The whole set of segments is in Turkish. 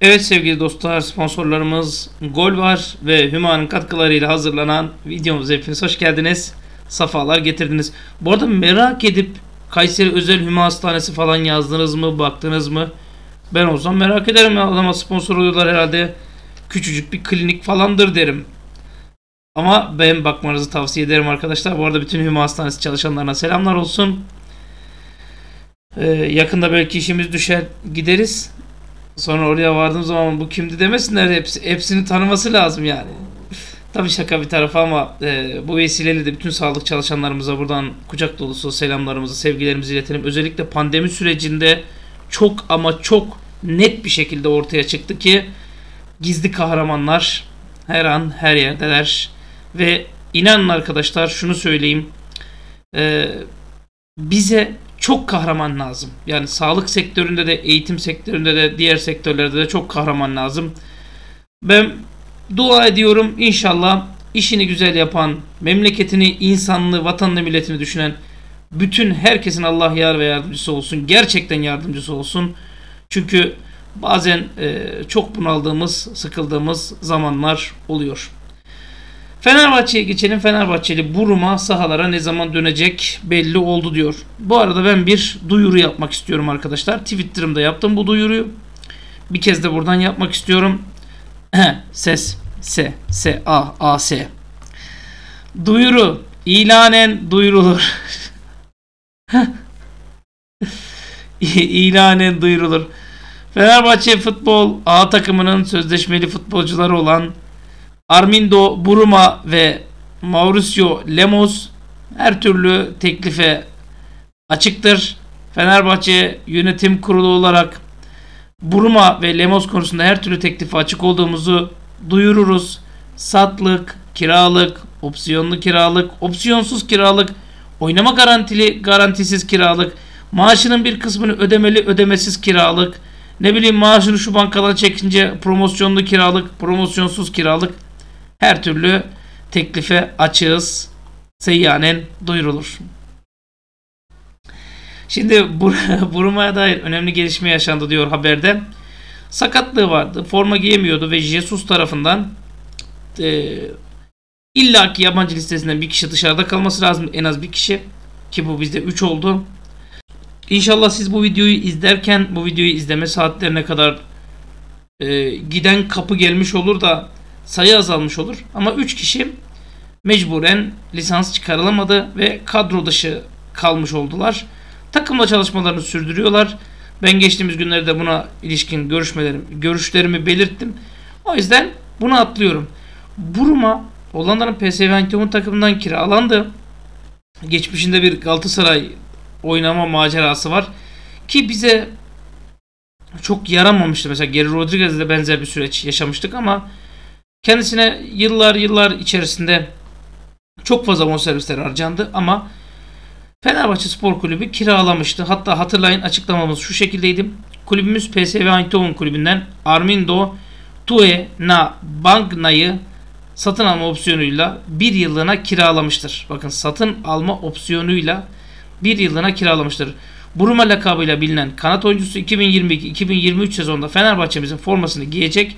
Evet sevgili dostlar sponsorlarımız Gol var ve Hüma'nın katkılarıyla hazırlanan videomuza hepiniz hoş geldiniz. Safalar getirdiniz. Bu arada merak edip Kayseri Özel Hüma Hastanesi falan yazdınız mı baktınız mı? Ben o zaman merak ederim ya adama sponsor oluyorlar herhalde küçücük bir klinik falandır derim. Ama ben bakmanızı tavsiye ederim arkadaşlar. Bu arada bütün Hüma Hastanesi çalışanlarına selamlar olsun. Ee, yakında belki işimiz düşer gideriz. Sonra oraya vardığım zaman bu kimdi demesinler hepsi, hepsini tanıması lazım yani. Tabii şaka bir tarafa ama e, bu vesileyle de bütün sağlık çalışanlarımıza buradan kucak dolusu selamlarımızı, sevgilerimizi iletelim. Özellikle pandemi sürecinde çok ama çok net bir şekilde ortaya çıktı ki gizli kahramanlar her an her yerdeler. Ve inanın arkadaşlar şunu söyleyeyim. E, bize çok kahraman lazım. Yani sağlık sektöründe de, eğitim sektöründe de, diğer sektörlerde de çok kahraman lazım. Ben dua ediyorum inşallah işini güzel yapan, memleketini, insanlığı, vatanını, milletini düşünen bütün herkesin Allah yar ve yardımcısı olsun. Gerçekten yardımcısı olsun. Çünkü bazen e, çok bunaldığımız, sıkıldığımız zamanlar oluyor. Fenerbahçe'ye geçelim. Fenerbahçeli Buruma sahalara ne zaman dönecek belli oldu diyor. Bu arada ben bir duyuru yapmak istiyorum arkadaşlar. Twitter'ımda yaptım bu duyuruyu. Bir kez de buradan yapmak istiyorum. Ses S S A A S. Duyuru ilanen duyurulur. ilanen duyurulur. Fenerbahçe futbol A takımının sözleşmeli futbolcuları olan Armindo Buruma ve Mauricio Lemos her türlü teklife açıktır. Fenerbahçe yönetim kurulu olarak Buruma ve Lemos konusunda her türlü teklife açık olduğumuzu duyururuz. Satlık, kiralık, opsiyonlu kiralık, opsiyonsuz kiralık, oynama garantili, garantisiz kiralık, maaşının bir kısmını ödemeli, ödemesiz kiralık, ne bileyim maaşını şu bankadan çekince promosyonlu kiralık, promosyonsuz kiralık her türlü teklife açığız. Seyyanen duyurulur. Şimdi bur Buruma'ya dair önemli gelişme yaşandı diyor haberde. Sakatlığı vardı. Forma giyemiyordu ve Jesus tarafından e, illaki yabancı listesinden bir kişi dışarıda kalması lazım. En az bir kişi. Ki bu bizde 3 oldu. İnşallah siz bu videoyu izlerken bu videoyu izleme saatlerine kadar e, giden kapı gelmiş olur da sayı azalmış olur. Ama 3 kişi mecburen lisans çıkarılamadı ve kadro dışı kalmış oldular. Takımla çalışmalarını sürdürüyorlar. Ben geçtiğimiz günlerde buna ilişkin görüşmelerim, görüşlerimi belirttim. O yüzden bunu atlıyorum. Buruma Hollanda'nın PSV Eindhoven takımından kiralandı. Geçmişinde bir Galatasaray oynama macerası var. Ki bize çok yaramamıştı. Mesela Geri Rodriguez'de benzer bir süreç yaşamıştık ama kendisine yıllar yıllar içerisinde çok fazla bonservisler harcandı ama Fenerbahçe Spor Kulübü kiralamıştı. Hatta hatırlayın açıklamamız şu şekildeydi. Kulübümüz PSV Eindhoven kulübünden Armindo Tue Na Bangna'yı satın alma opsiyonuyla bir yıllığına kiralamıştır. Bakın satın alma opsiyonuyla bir yıllığına kiralamıştır. Buruma lakabıyla bilinen kanat oyuncusu 2022-2023 sezonunda Fenerbahçe'mizin formasını giyecek.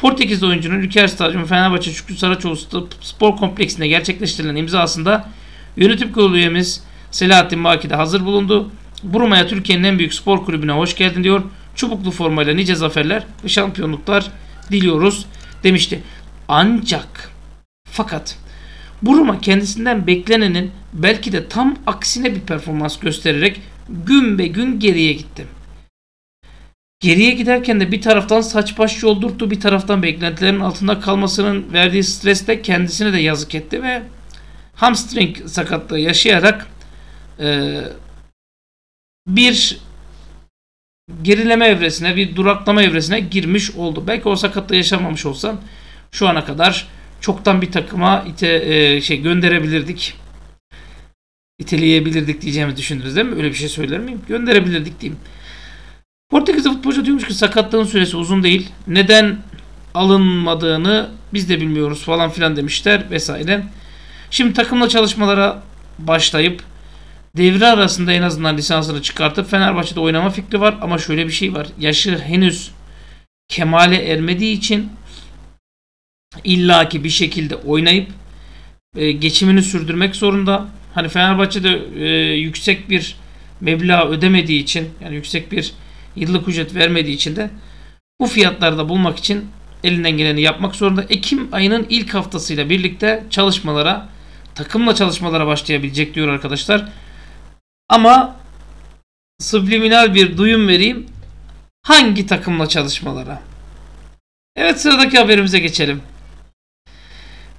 Portekizli oyuncunun Ülker Stadyumu Fenerbahçe Şükrü Saraçoğlu Spor Kompleksinde gerçekleştirilen imzasında yönetim kurulu üyemiz Selahattin Baki de hazır bulundu. Buruma'ya Türkiye'nin en büyük spor kulübüne hoş geldin diyor. Çubuklu formayla nice zaferler ve şampiyonluklar diliyoruz demişti. Ancak fakat Buruma kendisinden beklenenin belki de tam aksine bir performans göstererek gün be gün geriye gitti. Geriye giderken de bir taraftan saç baş yoldurttu, bir taraftan beklentilerin altında kalmasının verdiği stresle kendisine de yazık etti ve hamstring sakatlığı yaşayarak e, bir gerileme evresine, bir duraklama evresine girmiş oldu. Belki o sakatlığı yaşamamış olsam şu ana kadar çoktan bir takıma ite, e, şey gönderebilirdik. İteleyebilirdik diyeceğimi düşündünüz değil mi? Öyle bir şey söyler miyim? Gönderebilirdik diyeyim. Portekizli futbolcu diyormuş ki sakatlığın süresi uzun değil. Neden alınmadığını biz de bilmiyoruz falan filan demişler vesaire. Şimdi takımla çalışmalara başlayıp devre arasında en azından lisansını çıkartıp Fenerbahçe'de oynama fikri var ama şöyle bir şey var. Yaşı henüz kemale ermediği için illaki bir şekilde oynayıp e, geçimini sürdürmek zorunda. Hani Fenerbahçe'de e, yüksek bir meblağ ödemediği için yani yüksek bir yıllık ücret vermediği için de bu fiyatlarda bulmak için elinden geleni yapmak zorunda. Ekim ayının ilk haftasıyla birlikte çalışmalara, takımla çalışmalara başlayabilecek diyor arkadaşlar. Ama subliminal bir duyum vereyim. Hangi takımla çalışmalara? Evet sıradaki haberimize geçelim.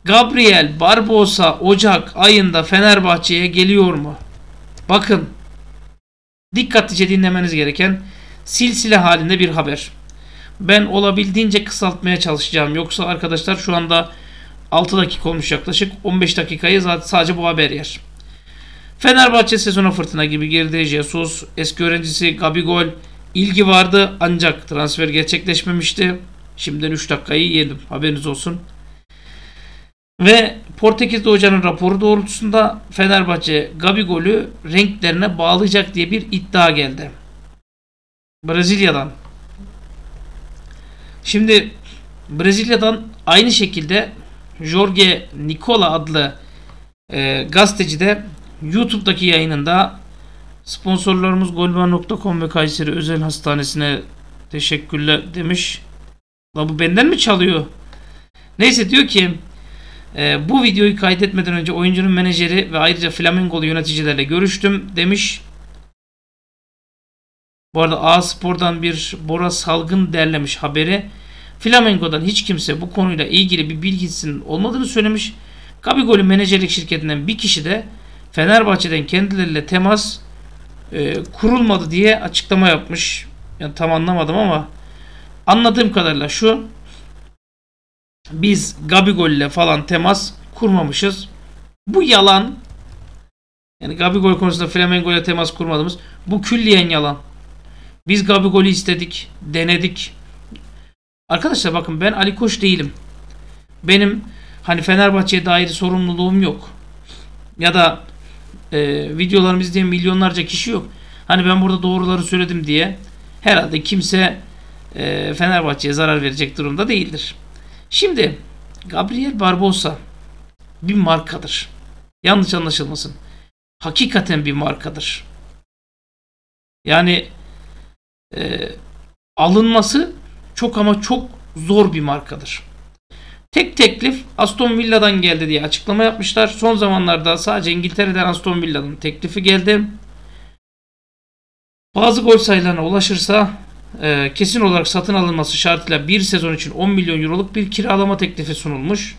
Gabriel Barbosa Ocak ayında Fenerbahçe'ye geliyor mu? Bakın dikkatlice dinlemeniz gereken silsile halinde bir haber. Ben olabildiğince kısaltmaya çalışacağım. Yoksa arkadaşlar şu anda 6 dakika olmuş yaklaşık. 15 dakikayı zaten sadece bu haber yer. Fenerbahçe sezona fırtına gibi girdi. Jesus, eski öğrencisi Gabigol ilgi vardı ancak transfer gerçekleşmemişti. Şimdiden 3 dakikayı yedim. Haberiniz olsun. Ve Portekiz'de hocanın raporu doğrultusunda Fenerbahçe Gabigol'ü renklerine bağlayacak diye bir iddia geldi. Brezilya'dan. Şimdi Brezilya'dan aynı şekilde Jorge Nicola adlı e, gazeteci de YouTube'daki yayınında sponsorlarımız golvan.com ve Kayseri Özel Hastanesi'ne teşekkürler demiş. La bu benden mi çalıyor? Neyse diyor ki e, bu videoyu kaydetmeden önce oyuncunun menajeri ve ayrıca Flamingolu yöneticilerle görüştüm demiş. Bu arada A Spor'dan bir Bora Salgın derlemiş haberi. Flamengo'dan hiç kimse bu konuyla ilgili bir bilgisinin olmadığını söylemiş. Gabigol'ün menajerlik şirketinden bir kişi de Fenerbahçe'den kendileriyle temas e, kurulmadı diye açıklama yapmış. Yani tam anlamadım ama anladığım kadarıyla şu biz Gabigol ile falan temas kurmamışız. Bu yalan. Yani Gabigol konusunda Flamengo ile temas kurmadığımız bu külliyen yalan. Biz Gabigol'ü istedik, denedik. Arkadaşlar bakın ben Ali Koç değilim. Benim hani Fenerbahçe'ye dair sorumluluğum yok. Ya da e, videolarımı izleyen milyonlarca kişi yok. Hani ben burada doğruları söyledim diye herhalde kimse e, Fenerbahçe'ye zarar verecek durumda değildir. Şimdi Gabriel Barbosa bir markadır. Yanlış anlaşılmasın. Hakikaten bir markadır. Yani e, alınması çok ama çok zor bir markadır. Tek teklif Aston Villa'dan geldi diye açıklama yapmışlar. Son zamanlarda sadece İngiltere'den Aston Villa'nın teklifi geldi. Bazı gol sayılarına ulaşırsa e, kesin olarak satın alınması şartıyla bir sezon için 10 milyon euroluk bir kiralama teklifi sunulmuş.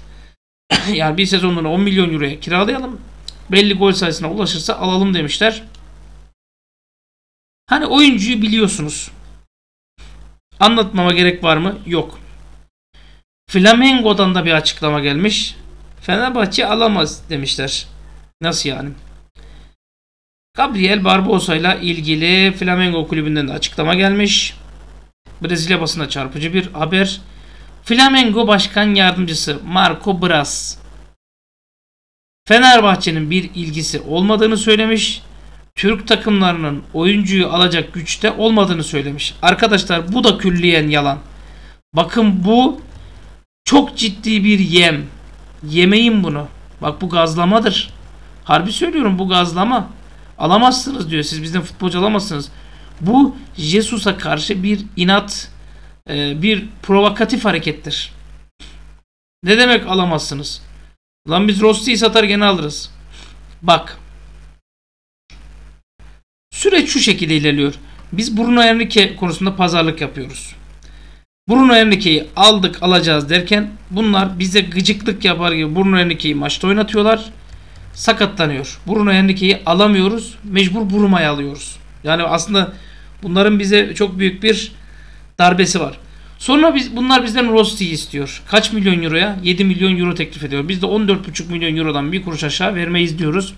yani bir sezonluğuna 10 milyon euroya kiralayalım. Belli gol sayısına ulaşırsa alalım demişler. Hani oyuncuyu biliyorsunuz. Anlatmama gerek var mı? Yok. Flamengo'dan da bir açıklama gelmiş. Fenerbahçe alamaz demişler. Nasıl yani? Gabriel Barbosa ile ilgili Flamengo kulübünden de açıklama gelmiş. Brezilya basında çarpıcı bir haber. Flamengo Başkan Yardımcısı Marco Braz Fenerbahçe'nin bir ilgisi olmadığını söylemiş. Türk takımlarının oyuncuyu alacak güçte olmadığını söylemiş. Arkadaşlar bu da külliyen yalan. Bakın bu çok ciddi bir yem. Yemeyin bunu. Bak bu gazlamadır. Harbi söylüyorum bu gazlama. Alamazsınız diyor. Siz bizden futbolcu alamazsınız. Bu Jesus'a karşı bir inat, e, bir provokatif harekettir. Ne demek alamazsınız? Lan biz Rossi'yi satar gene alırız. Bak. Süreç şu şekilde ilerliyor. Biz Bruno Henrique konusunda pazarlık yapıyoruz. Bruno Henrique'yi aldık alacağız derken bunlar bize gıcıklık yapar gibi Bruno Henrique'yi maçta oynatıyorlar. Sakatlanıyor. Bruno Henrique'yi alamıyoruz. Mecbur Bruma'yı alıyoruz. Yani aslında bunların bize çok büyük bir darbesi var. Sonra biz bunlar bizden Rossi'yi istiyor. Kaç milyon euroya? 7 milyon euro teklif ediyor. Biz de 14,5 milyon eurodan bir kuruş aşağı vermeyiz diyoruz.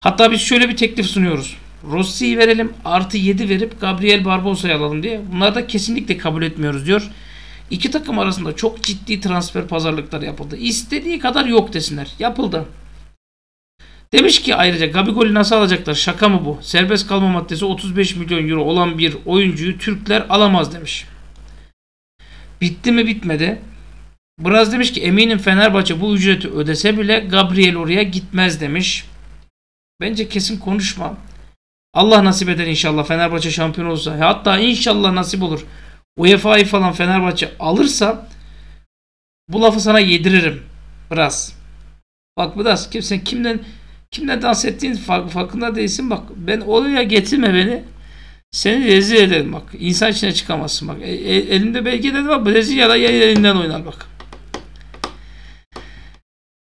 Hatta biz şöyle bir teklif sunuyoruz. Rossi'yi verelim artı 7 verip Gabriel Barbosa'yı alalım diye. Bunlar da kesinlikle kabul etmiyoruz diyor. İki takım arasında çok ciddi transfer pazarlıkları yapıldı. İstediği kadar yok desinler. Yapıldı. Demiş ki ayrıca Gabigol'ü nasıl alacaklar? Şaka mı bu? Serbest kalma maddesi 35 milyon euro olan bir oyuncuyu Türkler alamaz demiş. Bitti mi bitmedi. Braz demiş ki eminim Fenerbahçe bu ücreti ödese bile Gabriel oraya gitmez demiş. Bence kesin konuşma. Allah nasip eder inşallah Fenerbahçe şampiyon olursa. Hatta inşallah nasip olur. UEFA'yı falan Fenerbahçe alırsa bu lafı sana yediririm. Biraz. Bak biraz kimsen kimden kimden dans ettiğin farkında değilsin. Bak ben oraya getirme beni. Seni rezil ederim bak. İnsan içine çıkamazsın bak. E, e, elimde belge dedim bak Brezilya'da yayın elinden oynar bak.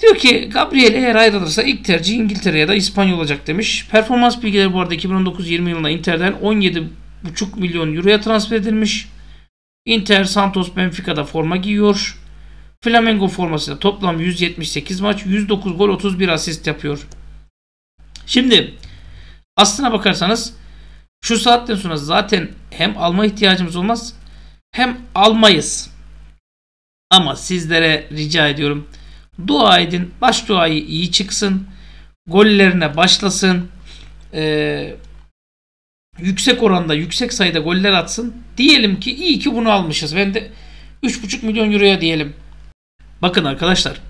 Diyor ki Gabriel eğer ayrılırsa ilk tercih İngiltere ya da İspanya olacak demiş. Performans bilgileri bu arada 2019-20 yılında Inter'den 17,5 milyon euroya transfer edilmiş. Inter Santos Benfica'da forma giyiyor. Flamengo formasıyla toplam 178 maç, 109 gol, 31 asist yapıyor. Şimdi aslına bakarsanız şu saatten sonra zaten hem alma ihtiyacımız olmaz hem almayız. Ama sizlere rica ediyorum dua edin. Baş duayı iyi çıksın. Gollerine başlasın. Ee, yüksek oranda, yüksek sayıda goller atsın. Diyelim ki iyi ki bunu almışız. Ben de 3,5 milyon euroya diyelim. Bakın arkadaşlar.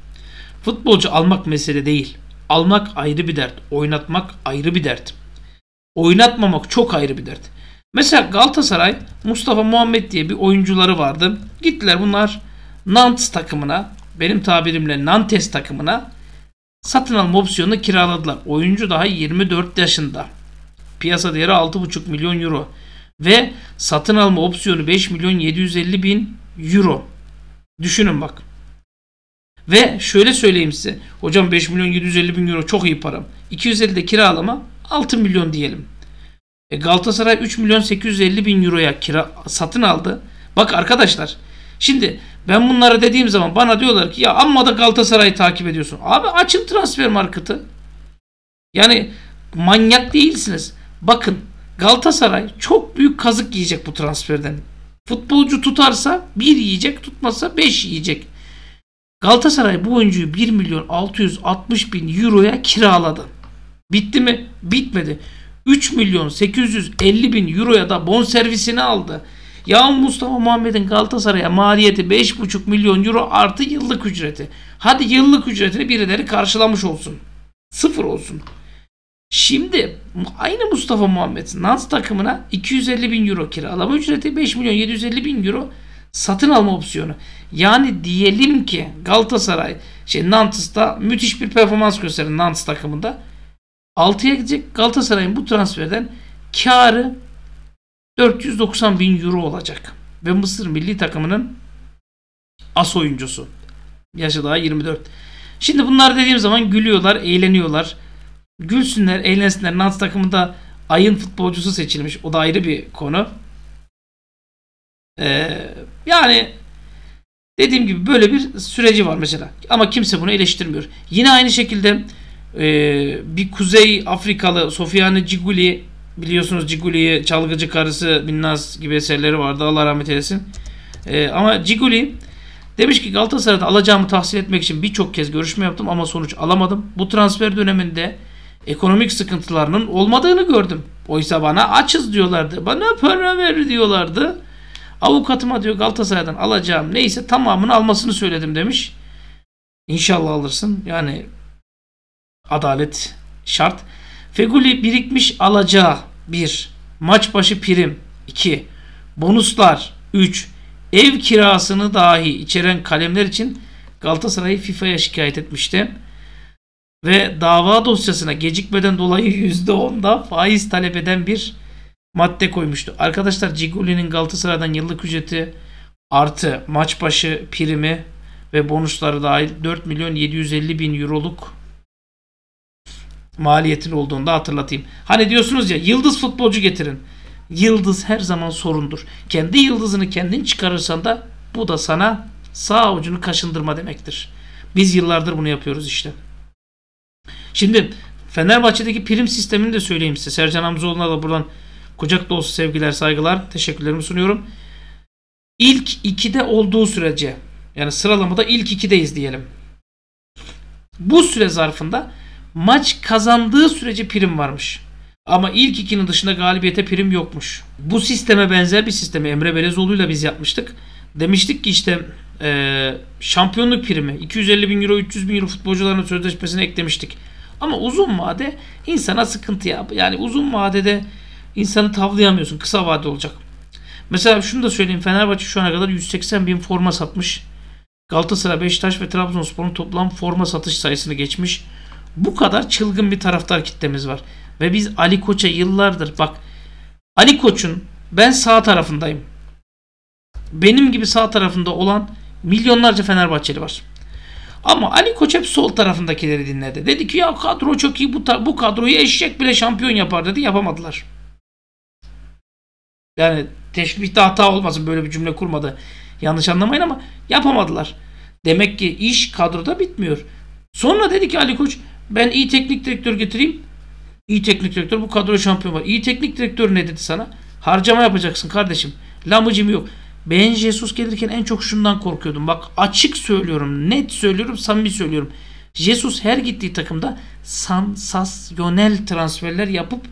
Futbolcu almak mesele değil. Almak ayrı bir dert. Oynatmak ayrı bir dert. Oynatmamak çok ayrı bir dert. Mesela Galatasaray Mustafa Muhammed diye bir oyuncuları vardı. Gittiler bunlar Nantes takımına benim tabirimle Nantes takımına satın alma opsiyonunu kiraladılar. Oyuncu daha 24 yaşında. Piyasa değeri 6,5 milyon euro. Ve satın alma opsiyonu 5 milyon 750 bin euro. Düşünün bak. Ve şöyle söyleyeyim size. Hocam 5 milyon 750 bin euro çok iyi param. 250 de kiralama 6 milyon diyelim. E Galatasaray 3 milyon 850 bin euroya kira satın aldı. Bak arkadaşlar. Şimdi ben bunları dediğim zaman bana diyorlar ki ya amma da Galatasaray'ı takip ediyorsun. Abi açın transfer marketi. Yani manyak değilsiniz. Bakın Galatasaray çok büyük kazık yiyecek bu transferden. Futbolcu tutarsa 1 yiyecek, tutmazsa 5 yiyecek. Galatasaray bu oyuncuyu 1 milyon 660 bin euroya kiraladı. Bitti mi? Bitmedi. 3 milyon 850 bin euroya da bon servisini aldı. Ya Mustafa Muhammed'in Galatasaray'a maliyeti 5,5 milyon euro artı yıllık ücreti. Hadi yıllık ücretini birileri karşılamış olsun. Sıfır olsun. Şimdi aynı Mustafa Muhammed Nans takımına 250 bin euro kiralama ücreti 5 milyon 750 bin euro satın alma opsiyonu. Yani diyelim ki Galatasaray şey Nantes'ta müthiş bir performans gösteren Nantes takımında 6'ya gidecek Galatasaray'ın bu transferden karı 490 bin euro olacak. Ve Mısır milli takımının as oyuncusu. Yaşı daha 24. Şimdi bunlar dediğim zaman gülüyorlar, eğleniyorlar. Gülsünler, eğlensinler. Nans takımında ayın futbolcusu seçilmiş. O da ayrı bir konu. Ee, yani dediğim gibi böyle bir süreci var mesela. Ama kimse bunu eleştirmiyor. Yine aynı şekilde e, bir Kuzey Afrikalı Sofiane Ciguli biliyorsunuz Ciguli'yi çalgıcı karısı Binnaz gibi eserleri vardı. Allah rahmet eylesin. E, ama Ciguli demiş ki Galatasaray'da alacağımı tahsil etmek için birçok kez görüşme yaptım ama sonuç alamadım. Bu transfer döneminde ekonomik sıkıntılarının olmadığını gördüm. Oysa bana açız diyorlardı. Bana para ver diyorlardı. Avukatıma diyor Galatasaray'dan alacağım neyse tamamını almasını söyledim demiş. İnşallah alırsın. Yani adalet şart. Feguli birikmiş alacağı 1. Maç başı prim 2. Bonuslar 3. Ev kirasını dahi içeren kalemler için Galatasaray'ı FIFA'ya şikayet etmişti. Ve dava dosyasına gecikmeden dolayı %10'da faiz talep eden bir madde koymuştu. Arkadaşlar Ciguli'nin Galatasaray'dan yıllık ücreti artı maç başı primi ve bonusları dahil 4 milyon 750 bin euroluk maliyetin olduğunu da hatırlatayım. Hani diyorsunuz ya yıldız futbolcu getirin. Yıldız her zaman sorundur. Kendi yıldızını kendin çıkarırsan da bu da sana sağ ucunu kaşındırma demektir. Biz yıllardır bunu yapıyoruz işte. Şimdi Fenerbahçe'deki prim sistemini de söyleyeyim size. Sercan Hamzoğlu'na da buradan kucak dolusu sevgiler, saygılar, teşekkürlerimi sunuyorum. İlk 2'de olduğu sürece yani sıralamada ilk 2'deyiz diyelim. Bu süre zarfında maç kazandığı sürece prim varmış. Ama ilk ikinin dışında galibiyete prim yokmuş. Bu sisteme benzer bir sistemi Emre Belezoğlu ile biz yapmıştık. demiştik ki işte e, şampiyonluk primi 250 bin euro 300 bin euro futbolcuların sözleşmesine eklemiştik. Ama uzun vade insana sıkıntı ya. Yani uzun vadede insanı tavlayamıyorsun. Kısa vade olacak. Mesela şunu da söyleyeyim. Fenerbahçe şu ana kadar 180 bin forma satmış. Galatasaray, Beşiktaş ve Trabzonspor'un toplam forma satış sayısını geçmiş. Bu kadar çılgın bir taraftar kitlemiz var. Ve biz Ali Koç'a yıllardır bak Ali Koç'un ben sağ tarafındayım. Benim gibi sağ tarafında olan milyonlarca Fenerbahçeli var. Ama Ali Koç hep sol tarafındakileri dinledi. Dedi ki ya kadro çok iyi bu, bu kadroyu eşek bile şampiyon yapar dedi yapamadılar. Yani teşbihte hata olmasın böyle bir cümle kurmadı. Yanlış anlamayın ama yapamadılar. Demek ki iş kadroda bitmiyor. Sonra dedi ki Ali Koç ben iyi teknik direktör getireyim. İyi teknik direktör bu kadro şampiyon var. İyi teknik direktör ne dedi sana? Harcama yapacaksın kardeşim. Lamıcım yok. Ben Jesus gelirken en çok şundan korkuyordum. Bak açık söylüyorum, net söylüyorum, samimi söylüyorum. Jesus her gittiği takımda sansasyonel transferler yapıp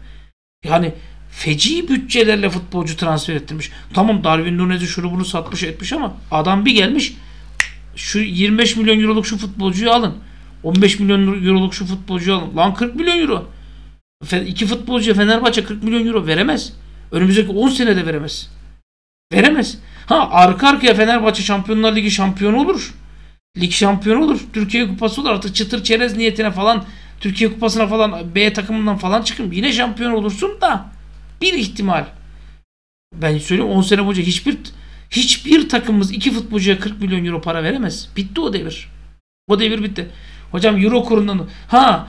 yani feci bütçelerle futbolcu transfer ettirmiş. Tamam Darwin Nunez'i şunu bunu satmış etmiş ama adam bir gelmiş şu 25 milyon euroluk şu futbolcuyu alın. 15 milyon euroluk şu futbolcuyu alın. Lan 40 milyon euro. İki futbolcuya Fenerbahçe 40 milyon euro veremez. Önümüzdeki 10 senede veremez. Veremez. Ha arka arkaya Fenerbahçe Şampiyonlar Ligi şampiyonu olur. Lig şampiyonu olur. Türkiye Kupası olur. Artık çıtır çerez niyetine falan Türkiye Kupası'na falan B takımından falan çıkın. Yine şampiyon olursun da bir ihtimal. Ben söyleyeyim 10 sene boyunca hiçbir hiçbir takımımız iki futbolcuya 40 milyon euro para veremez. Bitti o devir. O devir bitti. Hocam euro kurundan ha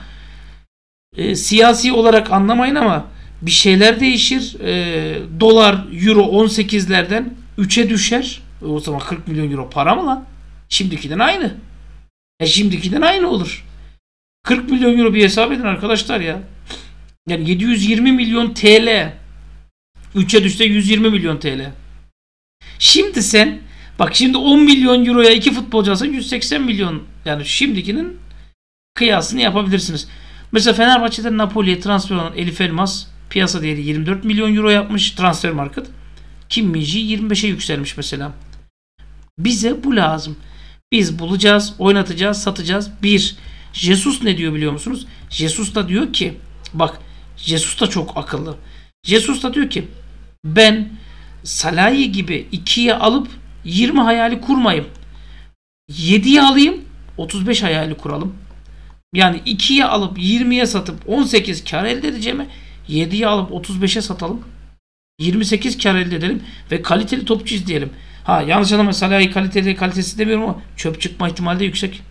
e, siyasi olarak anlamayın ama bir şeyler değişir. E, dolar, euro 18'lerden 3'e düşer. O zaman 40 milyon euro para mı lan? Şimdikiden aynı. E şimdikiden aynı olur. 40 milyon euro bir hesap edin arkadaşlar ya. Yani 720 milyon TL. 3'e düşse 120 milyon TL. Şimdi sen bak şimdi 10 milyon euroya iki futbolcu alsan 180 milyon yani şimdikinin kıyasını yapabilirsiniz. Mesela Fenerbahçe'de Napoli'ye transfer olan Elif Elmas piyasa değeri 24 milyon euro yapmış transfer market. Kim Minji 25'e yükselmiş mesela. Bize bu lazım. Biz bulacağız, oynatacağız, satacağız. Bir, Jesus ne diyor biliyor musunuz? Jesus da diyor ki bak Jesus da çok akıllı. Jesus da diyor ki ben Salahi gibi 2'ye alıp 20 hayali kurmayayım. 7'ye alayım 35 hayali kuralım. Yani 2'ye alıp 20'ye satıp 18 kar elde edeceğime 7'ye alıp 35'e satalım. 28 kar elde edelim ve kaliteli topçu izleyelim. Ha yanlış anlama Salah'ı kaliteli kalitesi demiyorum ama çöp çıkma ihtimali de yüksek.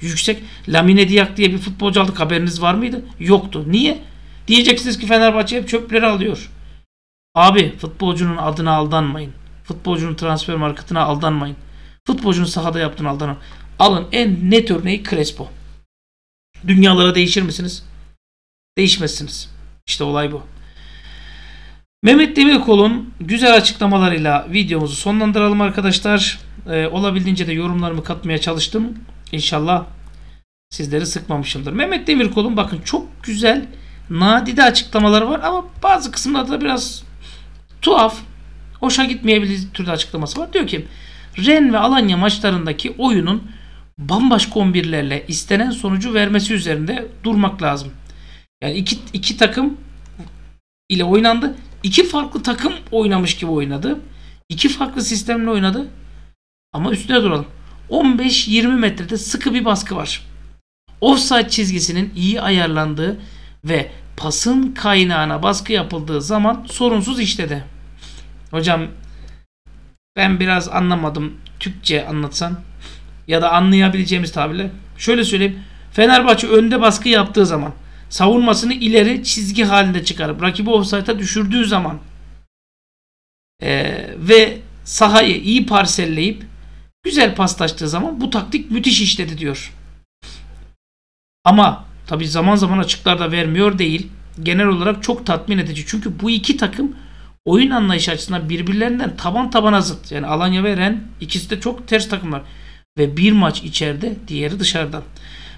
Yüksek. Lamine Diak diye bir futbolcu aldık haberiniz var mıydı? Yoktu. Niye? Diyeceksiniz ki Fenerbahçe hep çöpleri alıyor. Abi futbolcunun adına aldanmayın. Futbolcunun transfer marketine aldanmayın. Futbolcunun sahada yaptığını aldanın. Alın en net örneği Crespo. Dünyalara değişir misiniz? Değişmezsiniz. İşte olay bu. Mehmet Demirkol'un güzel açıklamalarıyla videomuzu sonlandıralım arkadaşlar. Ee, olabildiğince de yorumlarımı katmaya çalıştım. İnşallah sizleri sıkmamışımdır. Mehmet Demirkol'un bakın çok güzel nadide açıklamaları var ama bazı kısımlarda da biraz tuhaf, hoşa gitmeyebilir türde açıklaması var. Diyor ki Ren ve Alanya maçlarındaki oyunun bambaşka 11'lerle istenen sonucu vermesi üzerinde durmak lazım. Yani iki, iki takım ile oynandı. İki farklı takım oynamış gibi oynadı. İki farklı sistemle oynadı. Ama üstüne duralım. 15-20 metrede sıkı bir baskı var. Offside çizgisinin iyi ayarlandığı ve pasın kaynağına baskı yapıldığı zaman sorunsuz işledi. Hocam ben biraz anlamadım. Türkçe anlatsan ya da anlayabileceğimiz tabirle. Şöyle söyleyeyim. Fenerbahçe önde baskı yaptığı zaman savunmasını ileri çizgi halinde çıkarıp rakibi offside'a düşürdüğü zaman ee, ve sahayı iyi parselleyip güzel paslaştığı zaman bu taktik müthiş işledi diyor. Ama tabi zaman zaman açıklar da vermiyor değil. Genel olarak çok tatmin edici. Çünkü bu iki takım oyun anlayışı açısından birbirlerinden taban tabana zıt. Yani Alanya ve Ren ikisi de çok ters takımlar. Ve bir maç içeride diğeri dışarıda.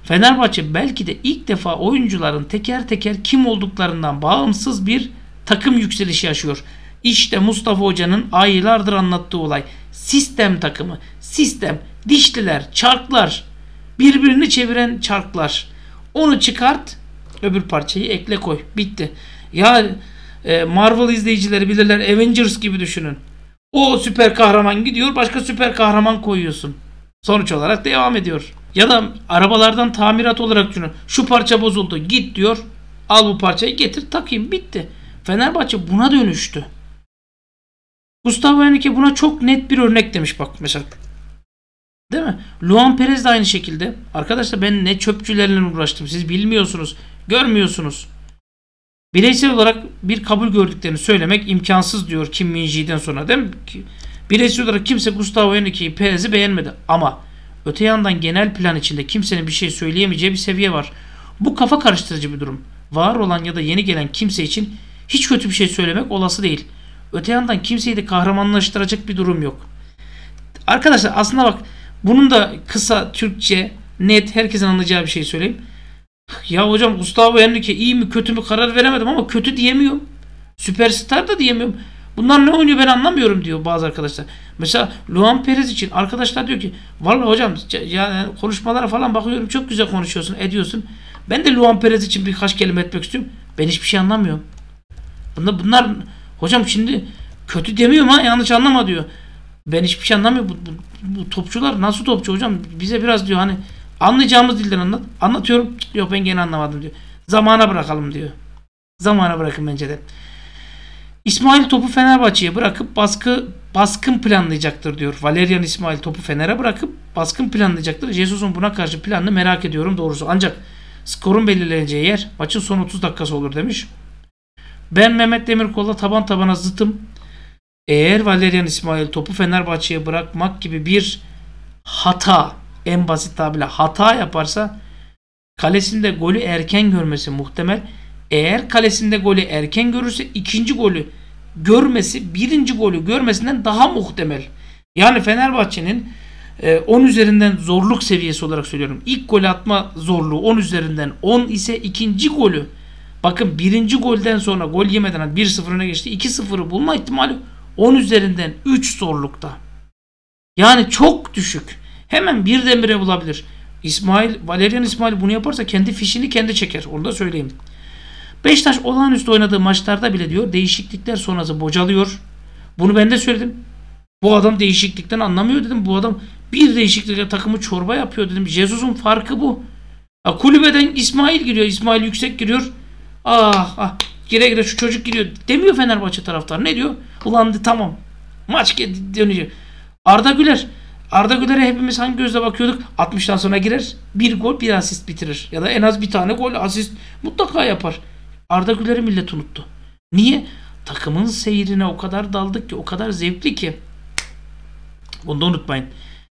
Fenerbahçe belki de ilk defa oyuncuların teker teker kim olduklarından bağımsız bir takım yükselişi yaşıyor. İşte Mustafa Hoca'nın aylardır anlattığı olay. Sistem takımı. Sistem. Dişliler, çarklar. Birbirini çeviren çarklar. Onu çıkart. Öbür parçayı ekle koy. Bitti. Ya e, Marvel izleyicileri bilirler. Avengers gibi düşünün. O süper kahraman gidiyor. Başka süper kahraman koyuyorsun. Sonuç olarak devam ediyor. Ya da arabalardan tamirat olarak düşünün. Şu parça bozuldu. Git diyor. Al bu parçayı getir takayım. Bitti. Fenerbahçe buna dönüştü. Gustavo Henrique buna çok net bir örnek demiş bak mesela. Değil mi? Luan Perez de aynı şekilde. Arkadaşlar ben ne çöpçülerle uğraştım. Siz bilmiyorsunuz. Görmüyorsunuz. Bireysel olarak bir kabul gördüklerini söylemek imkansız diyor Kim Min sonra değil mi? Bireysel olarak kimse Gustavo Henrique'yi Perez'i beğenmedi. Ama öte yandan genel plan içinde kimsenin bir şey söyleyemeyeceği bir seviye var. Bu kafa karıştırıcı bir durum. Var olan ya da yeni gelen kimse için hiç kötü bir şey söylemek olası değil. Öte yandan kimseyi de kahramanlaştıracak bir durum yok. Arkadaşlar aslında bak bunun da kısa Türkçe net herkesin anlayacağı bir şey söyleyeyim. Ya hocam Gustavo Henrique iyi mi kötü mü karar veremedim ama kötü diyemiyorum. Süperstar da diyemiyorum. Bunlar ne oynuyor ben anlamıyorum diyor bazı arkadaşlar. Mesela Luan Perez için arkadaşlar diyor ki vallahi hocam yani konuşmalara falan bakıyorum çok güzel konuşuyorsun ediyorsun. Ben de Luan Perez için birkaç kelime etmek istiyorum. Ben hiçbir şey anlamıyorum. Bunlar, bunlar hocam şimdi kötü demiyorum ha yanlış anlama diyor. Ben hiçbir şey anlamıyorum. Bu, bu, bu topçular nasıl topçu hocam? Bize biraz diyor hani anlayacağımız dilden anlat. Anlatıyorum. Yok ben gene anlamadım diyor. Zamana bırakalım diyor. Zamana bırakın bence de. İsmail topu Fenerbahçe'ye bırakıp baskı baskın planlayacaktır diyor. Valerian İsmail topu Fener'e bırakıp baskın planlayacaktır. Jesus'un buna karşı planını merak ediyorum doğrusu. Ancak skorun belirleneceği yer maçın son 30 dakikası olur demiş. Ben Mehmet Demirkol'la taban tabana zıtım. Eğer Valerian İsmail topu Fenerbahçe'ye bırakmak gibi bir hata en basit tabirle hata yaparsa kalesinde golü erken görmesi muhtemel. Eğer kalesinde golü erken görürse ikinci golü görmesi birinci golü görmesinden daha muhtemel. Yani Fenerbahçe'nin 10 e, üzerinden zorluk seviyesi olarak söylüyorum. İlk gol atma zorluğu 10 üzerinden 10 ise ikinci golü bakın birinci golden sonra gol yemeden 1-0 öne geçti. 2-0'ı bulma ihtimali 10 üzerinden 3 zorlukta. Yani çok düşük. Hemen birden bire bulabilir. İsmail, Valerian İsmail bunu yaparsa kendi fişini kendi çeker. Onu da söyleyeyim. Beşiktaş olağanüstü oynadığı maçlarda bile diyor değişiklikler sonrası bocalıyor. Bunu ben de söyledim. Bu adam değişiklikten anlamıyor dedim. Bu adam bir değişiklikle takımı çorba yapıyor dedim. Jesus'un farkı bu. Ya kulübeden İsmail giriyor. İsmail yüksek giriyor. Ah ah gire gire şu çocuk giriyor. Demiyor Fenerbahçe taraftar. Ne diyor? Ulan de, tamam. Maç dönüyor. Arda Güler. Arda Güler'e hepimiz hangi gözle bakıyorduk? 60'tan sonra girer. Bir gol bir asist bitirir. Ya da en az bir tane gol asist mutlaka yapar. Arda Güler'i millet unuttu. Niye? Takımın seyrine o kadar daldık ki o kadar zevkli ki. Bunu da unutmayın.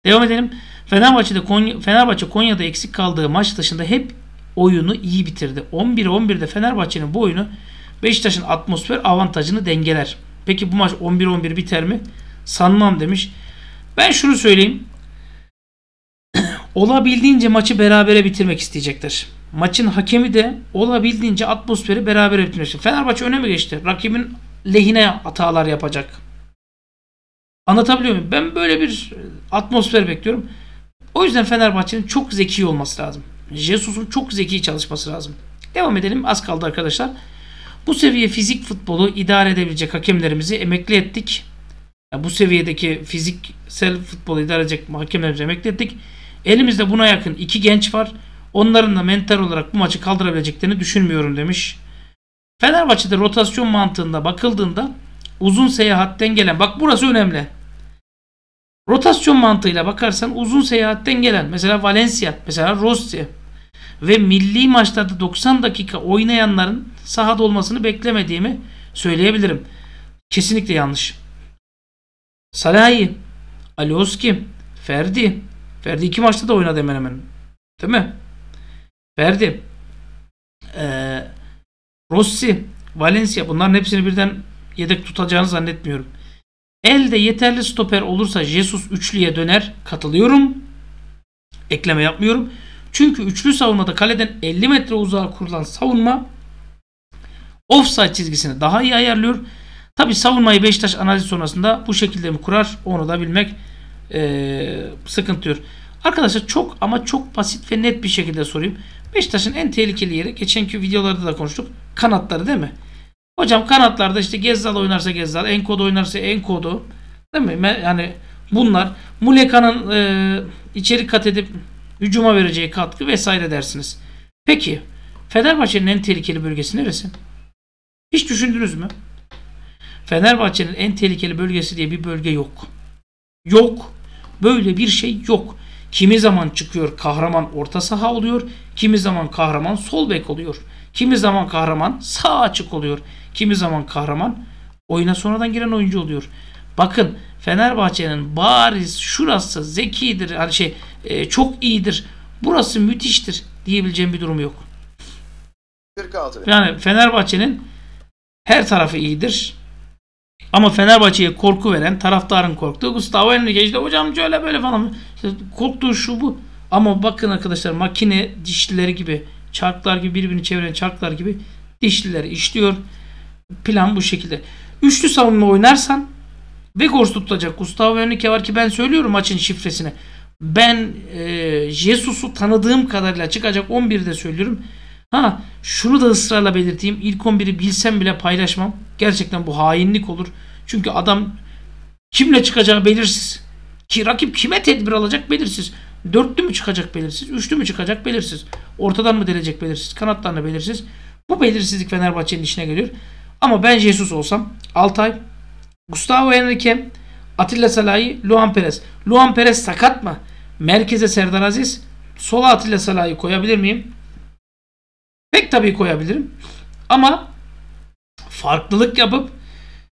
Devam edelim. Fenerbahçe'de Konya, Fenerbahçe Konya'da eksik kaldığı maç dışında hep oyunu iyi bitirdi. 11-11'de Fenerbahçe'nin bu oyunu Beşiktaş'ın atmosfer avantajını dengeler. Peki bu maç 11-11 biter mi? Sanmam demiş. Ben şunu söyleyeyim. Olabildiğince maçı berabere bitirmek isteyecektir. Maçın hakemi de olabildiğince atmosferi berabere bitirmek istiyor. Fenerbahçe öne mi geçti? Rakibin lehine hatalar yapacak. Anlatabiliyor muyum? Ben böyle bir atmosfer bekliyorum. O yüzden Fenerbahçe'nin çok zeki olması lazım. Jesus'un çok zeki çalışması lazım. Devam edelim. Az kaldı arkadaşlar. Bu seviye fizik futbolu idare edebilecek hakemlerimizi emekli ettik. Yani bu seviyedeki fiziksel futbolu idare edecek hakemlerimizi emekli ettik. Elimizde buna yakın iki genç var. Onların da mental olarak bu maçı kaldırabileceklerini düşünmüyorum demiş. Fenerbahçe'de rotasyon mantığında bakıldığında uzun seyahatten gelen bak burası önemli. Rotasyon mantığıyla bakarsan uzun seyahatten gelen mesela Valencia, mesela Rossi ve milli maçlarda 90 dakika oynayanların sahada olmasını beklemediğimi söyleyebilirim. Kesinlikle yanlış. Salahi, Alioski, Ferdi. Ferdi iki maçta da oynadı hemen hemen. Değil mi? Ferdi. Ee, Rossi, Valencia bunların hepsini birden yedek tutacağını zannetmiyorum. Elde yeterli stoper olursa Jesus üçlüye döner. Katılıyorum. Ekleme yapmıyorum. Çünkü üçlü savunmada kaleden 50 metre uzağa kurulan savunma offside çizgisini daha iyi ayarlıyor. Tabi savunmayı Beşiktaş analiz sonrasında bu şekilde mi kurar onu da bilmek ee, sıkıntı diyor. Arkadaşlar çok ama çok basit ve net bir şekilde sorayım. Beşiktaş'ın en tehlikeli yeri geçenki videolarda da konuştuk. Kanatları değil mi? Hocam kanatlarda işte Gezzal oynarsa Gezzal, Enkodu oynarsa Enkodu. Değil mi? Yani bunlar Muleka'nın e, içeri kat edip hücuma vereceği katkı vesaire dersiniz. Peki Fenerbahçe'nin en tehlikeli bölgesi neresi? Hiç düşündünüz mü? Fenerbahçe'nin en tehlikeli bölgesi diye bir bölge yok. Yok. Böyle bir şey yok. Kimi zaman çıkıyor kahraman orta saha oluyor. Kimi zaman kahraman sol bek oluyor. Kimi zaman kahraman sağ açık oluyor. Kimi zaman kahraman oyuna sonradan giren oyuncu oluyor. Bakın Fenerbahçe'nin bariz şurası zekidir. Hani şey e, çok iyidir. Burası müthiştir diyebileceğim bir durum yok. 46. Yani Fenerbahçe'nin her tarafı iyidir. Ama Fenerbahçe'ye korku veren taraftarın korktuğu Gustavo Henrique işte hocam şöyle böyle falan işte korktuğu şu bu. Ama bakın arkadaşlar makine dişlileri gibi çarklar gibi birbirini çeviren çarklar gibi dişlileri işliyor. Plan bu şekilde. Üçlü savunma oynarsan Vegors tutacak. Gustavo Henrique var ki ben söylüyorum maçın şifresini. Ben e, Jesus'u tanıdığım kadarıyla çıkacak 11'de söylüyorum. Ha şunu da ısrarla belirteyim. İlk 11'i bilsem bile paylaşmam. Gerçekten bu hainlik olur. Çünkü adam kimle çıkacağı belirsiz. Ki rakip kime tedbir alacak belirsiz. Dörtlü mü çıkacak belirsiz. Üçlü mü çıkacak belirsiz. Ortadan mı delecek belirsiz. Kanatlarına belirsiz. Bu belirsizlik Fenerbahçe'nin işine geliyor. Ama ben Jesus olsam Altay, Gustavo Henrique, Atilla Salahi, Luan Perez. Luan Perez sakat mı? Merkeze Serdar Aziz. Sola Atilla Salahi koyabilir miyim? Pek tabii koyabilirim. Ama farklılık yapıp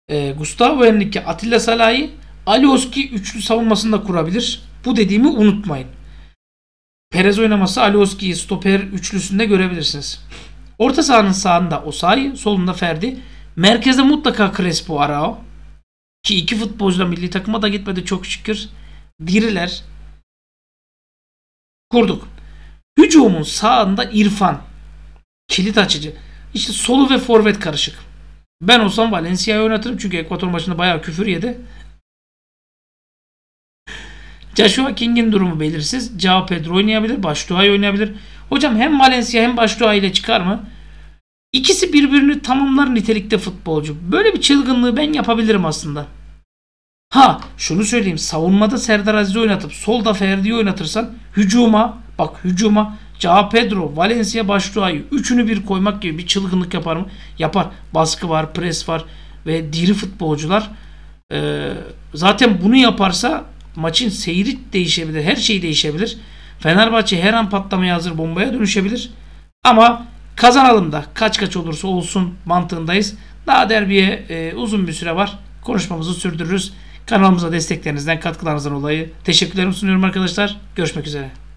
e, Gustavo Henrique, Atilla Salahi, Alioski üçlü savunmasında kurabilir. Bu dediğimi unutmayın. Perez oynaması Alioski'yi stoper üçlüsünde görebilirsiniz. Orta sahanın sağında Osayi, solunda Ferdi. Merkezde mutlaka Crespo Arao. Ki iki futbolcu da milli takıma da gitmedi çok şükür. Diriler. Kurduk. Hücumun sağında İrfan. Kilit açıcı. İşte solu ve forvet karışık. Ben olsam Valencia'yı oynatırım çünkü Ekvator maçında bayağı küfür yedi. Joshua King'in durumu belirsiz. Cao Pedro oynayabilir. Başduay oynayabilir. Hocam hem Valencia hem Başduay ile çıkar mı? İkisi birbirini tamamlar nitelikte futbolcu. Böyle bir çılgınlığı ben yapabilirim aslında. Ha şunu söyleyeyim. Savunmada Serdar Aziz'i oynatıp solda Ferdi'yi oynatırsan hücuma bak hücuma Cao Pedro, Valencia Başduay'ı üçünü bir koymak gibi bir çılgınlık yapar mı? Yapar. Baskı var, pres var ve diri futbolcular. Ee, zaten bunu yaparsa maçın seyri değişebilir. Her şey değişebilir. Fenerbahçe her an patlamaya hazır bombaya dönüşebilir. Ama kazanalım da kaç kaç olursa olsun mantığındayız. Daha derbiye e, uzun bir süre var. Konuşmamızı sürdürürüz. Kanalımıza desteklerinizden, katkılarınızdan dolayı teşekkürlerimi sunuyorum arkadaşlar. Görüşmek üzere.